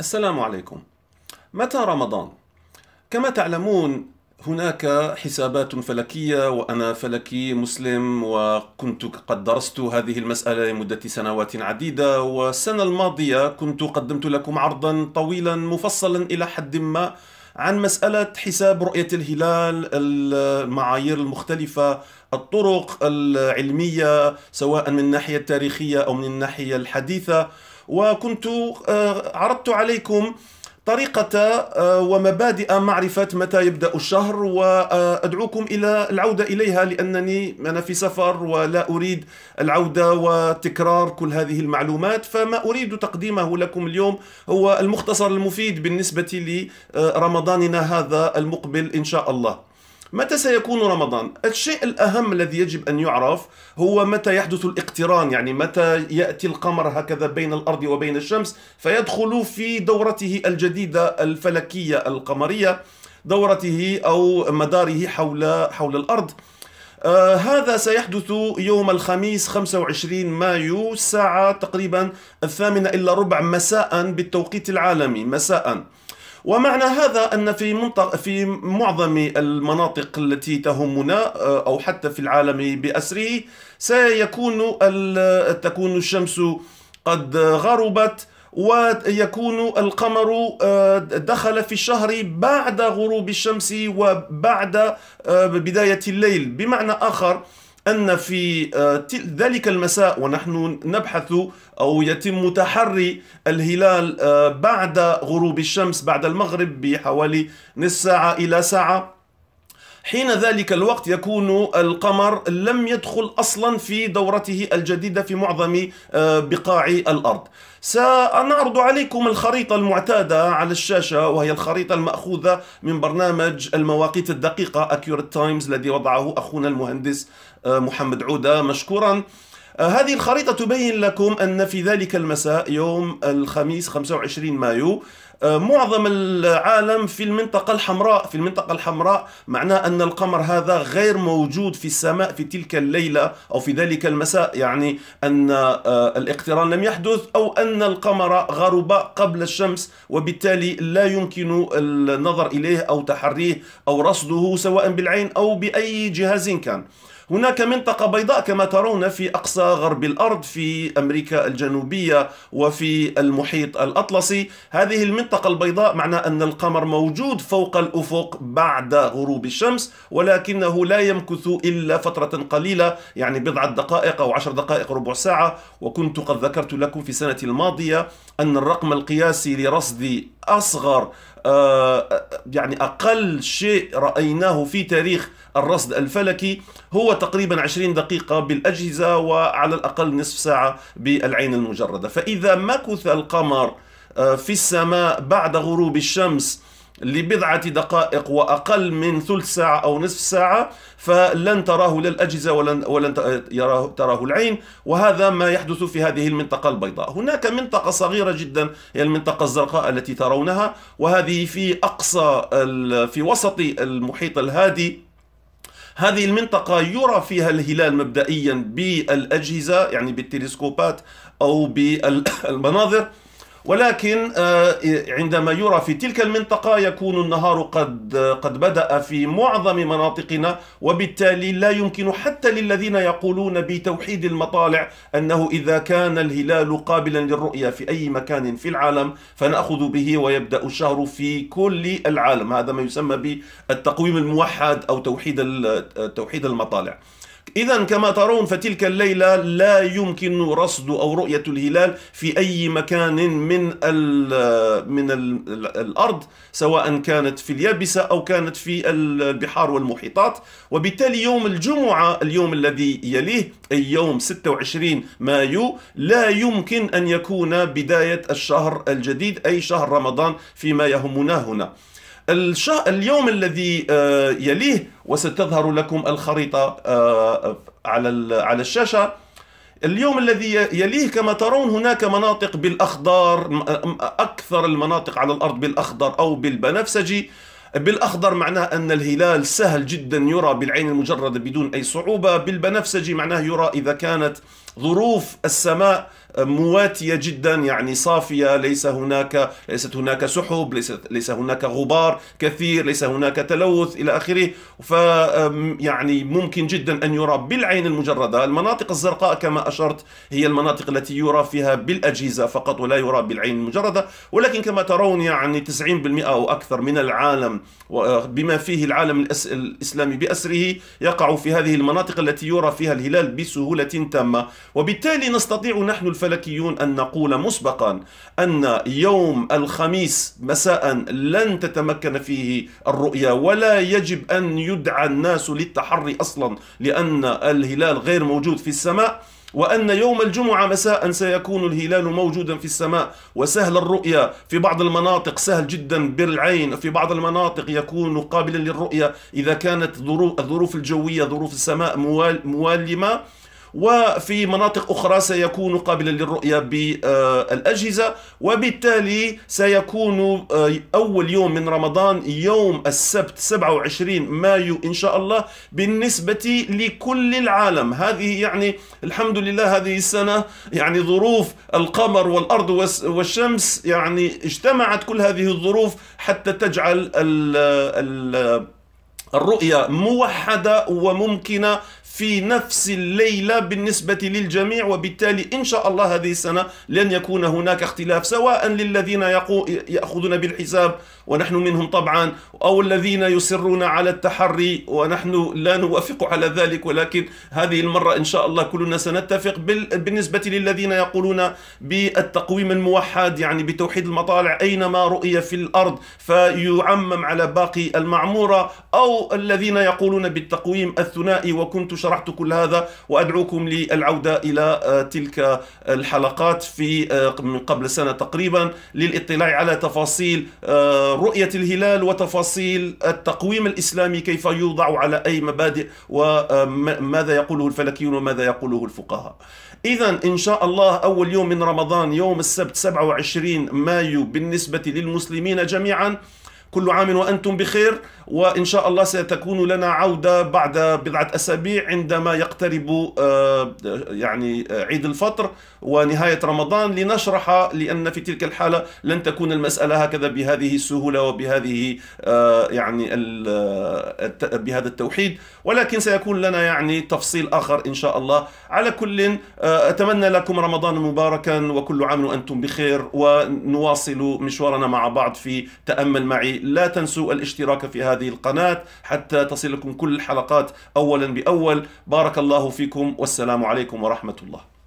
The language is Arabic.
السلام عليكم متى رمضان؟ كما تعلمون هناك حسابات فلكية وأنا فلكي مسلم وكنت قد درست هذه المسألة لمدة سنوات عديدة والسنة الماضية كنت قدمت لكم عرضا طويلا مفصلا إلى حد ما عن مسألة حساب رؤية الهلال المعايير المختلفة الطرق العلمية سواء من الناحية التاريخية أو من الناحية الحديثة وكنت آه، عرضت عليكم طريقة آه، ومبادئ معرفة متى يبدأ الشهر وأدعوكم إلى العودة إليها لأنني أنا في سفر ولا أريد العودة وتكرار كل هذه المعلومات. فما أريد تقديمه لكم اليوم هو المختصر المفيد بالنسبة لرمضاننا هذا المقبل إن شاء الله. متى سيكون رمضان؟ الشيء الأهم الذي يجب أن يعرف هو متى يحدث الاقتران يعني متى يأتي القمر هكذا بين الأرض وبين الشمس فيدخل في دورته الجديدة الفلكية القمرية دورته أو مداره حول حول الأرض آه هذا سيحدث يوم الخميس 25 مايو الساعة تقريبا الثامنة إلا ربع مساء بالتوقيت العالمي مساء ومعنى هذا أن في منطق في معظم المناطق التي تهمنا آه، أو حتى في العالم بأسره سيكون تكون الشمس قد غربت ويكون القمر آه، دخل في الشهر بعد غروب الشمس وبعد آه، بداية الليل. بمعنى آخر أن في آه، ذلك المساء ونحن نبحث أو يتم تحري الهلال آه، بعد غروب الشمس بعد المغرب بحوالي نصف ساعة إلى ساعة. حين ذلك الوقت يكون القمر لم يدخل أصلا في دورته الجديدة في معظم آه، بقاع الأرض. سنعرض عليكم الخريطة المعتادة على الشاشة وهي الخريطة المأخوذة من برنامج المواقيت الدقيقة Accurate Times الذي وضعه أخونا المهندس آه، محمد عودة مشكورا. آه، هذه الخريطة تبين لكم أن في ذلك المساء يوم الخميس 25 مايو معظم العالم في المنطقة الحمراء في المنطقة الحمراء معناه أن القمر هذا غير موجود في السماء في تلك الليلة أو في ذلك المساء يعني أن آه، الاقتران لم يحدث أو أن القمر غرب قبل الشمس وبالتالي لا يمكن النظر إليه أو تحريه أو رصده سواء بالعين أو بأي جهاز كان. هناك منطقة بيضاء كما ترون في أقصى غرب الأرض في أمريكا الجنوبية وفي المحيط الأطلسي. هذه المنطقة البيضاء معنى أن القمر موجود فوق الأفق بعد غروب الشمس ولكنه لا يمكث إلا فترة قليلة يعني بضعة دقائق أو عشر دقائق ربع ساعة. وكنت قد ذكرت لكم في السنة الماضية أن الرقم القياسي لرصد أصغر يعني أقل شيء رأيناه في تاريخ الرصد الفلكي هو تقريبا 20 دقيقة بالأجهزة وعلى الأقل نصف ساعة بالعين المجردة. فإذا مكث القمر آه، في السماء بعد غروب الشمس لبضعة دقائق وأقل من ثلث ساعة أو نصف ساعة فلن تراه لا الأجهزة ولن, ولن تراه العين وهذا ما يحدث في هذه المنطقة البيضاء. هناك منطقة صغيرة جدا هي المنطقة الزرقاء التي ترونها وهذه في أقصى في وسط المحيط الهادي. هذه المنطقة يرى فيها الهلال مبدئيا بالأجهزة يعني بالتلسكوبات أو بالمناظر. ولكن آه، عندما يرى في تلك المنطقة يكون النهار قد قد بدأ في معظم مناطقنا وبالتالي لا يمكن حتى للذين يقولون بتوحيد المطالع أنه إذا كان الهلال قابلا للرؤية في أي مكان في العالم فنأخذ به ويبدأ الشهر في كل العالم. هذا ما يسمى بالتقويم الموحد أو توحيد توحيد المطالع. إذا كما ترون فتلك الليلة لا يمكن رصد أو رؤية الهلال في أي مكان من ال من ال الأرض سواء كانت في اليابسة أو كانت في البحار والمحيطات. وبالتالي يوم الجمعة اليوم الذي يليه أي يوم 26 مايو لا يمكن أن يكون بداية الشهر الجديد أي شهر رمضان فيما يهمنا هنا. الشه... اليوم الذي آه، يليه وستظهر لكم الخريطة آه، على على الشاشة. اليوم الذي يليه كما ترون هناك مناطق بالأخضر أكثر المناطق على الأرض بالأخضر أو بالبنفسجي. بالأخضر معناه أن الهلال سهل جدا يرى بالعين المجردة بدون أي صعوبة. بالبنفسجي معناه يرى إذا كانت ظروف السماء مواتية جدا يعني صافية ليس هناك ليست هناك سحب ليس ليس هناك غبار كثير ليس هناك تلوث إلى آخره. ف يعني ممكن جدا أن يرى بالعين المجردة. المناطق الزرقاء كما أشرت هي المناطق التي يرى فيها بالأجهزة فقط ولا يرى بالعين المجردة. ولكن كما ترون يعني 90% أو أكثر من العالم بما فيه العالم الإسلامي بأسره يقع في هذه المناطق التي يرى فيها الهلال بسهولة تامة. وبالتالي نستطيع نحن الفلكيون أن نقول مسبقا أن يوم الخميس مساء لن تتمكن فيه الرؤية ولا يجب أن يدعى الناس للتحري أصلا لأن الهلال غير موجود في السماء وأن يوم الجمعة مساء سيكون الهلال موجودا في السماء. وسهل الرؤية في بعض المناطق سهل جدا بالعين في بعض المناطق يكون قابلا للرؤية إذا كانت الظروف الجوية ظروف السماء موالمة وفي مناطق أخرى سيكون قابلا للرؤية بالأجهزة وبالتالي سيكون آه، أول يوم من رمضان يوم السبت 27 مايو إن شاء الله بالنسبة لكل العالم. هذه يعني الحمد لله هذه السنة يعني ظروف القمر والأرض والشمس يعني اجتمعت كل هذه الظروف حتى تجعل الرؤية موحدة وممكنة في نفس الليلة بالنسبة للجميع وبالتالي إن شاء الله هذه السنة لن يكون هناك اختلاف سواء للذين يأخذون بالحساب ونحن منهم طبعا أو الذين يصرون على التحري ونحن لا نوافق على ذلك ولكن هذه المرة إن شاء الله كلنا سنتفق بالنسبة للذين يقولون بالتقويم الموحد يعني بتوحيد المطالع أينما رؤية في الأرض فيعمم على باقي المعمورة أو الذين يقولون بالتقويم الثنائي وكنت شرحت كل هذا وأدعوكم للعودة إلى آه، تلك الحلقات في آه، من قبل سنة تقريبا للاطلاع على تفاصيل آه، رؤية الهلال وتفاصيل التقويم الإسلامي كيف يوضع على أي مبادئ وماذا يقوله الفلكيون وماذا يقوله الفقهاء. إذا إن شاء الله أول يوم من رمضان يوم السبت 27 مايو بالنسبة للمسلمين جميعا كل عام وأنتم بخير وإن شاء الله ستكون لنا عودة بعد بضعة أسابيع عندما يقترب آه، يعني آه، عيد الفطر ونهاية رمضان لنشرح لأن في تلك الحالة لن تكون المسألة هكذا بهذه السهولة وبهذه آه، يعني بهذا التوحيد. ولكن سيكون لنا يعني تفصيل آخر إن شاء الله. على كل أتمنى لكم رمضان مباركا وكل عام وأنتم بخير ونواصل مشوارنا مع بعض في تأمل معي لا تنسوا الاشتراك في هذه القناة حتى تصلكم كل الحلقات أولا بأول. بارك الله فيكم والسلام عليكم ورحمة الله.